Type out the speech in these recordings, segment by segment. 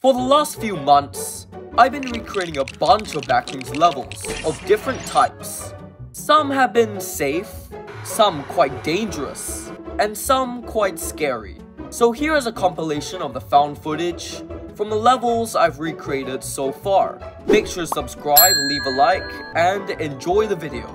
For the last few months, I've been recreating a bunch of Backrooms levels of different types. Some have been safe, some quite dangerous, and some quite scary. So here is a compilation of the found footage from the levels I've recreated so far. Make sure to subscribe, leave a like, and enjoy the video.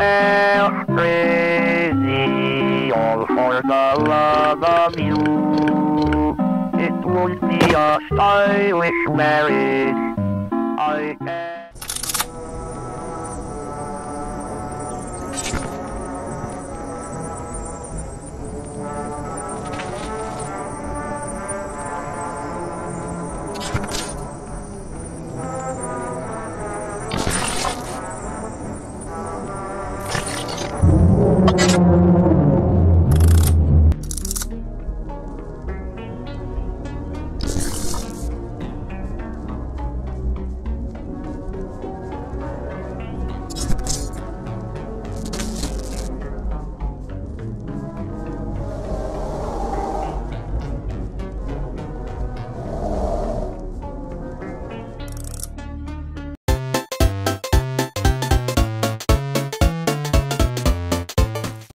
I'm crazy, all for the love of you. It won't be a stylish marriage. I can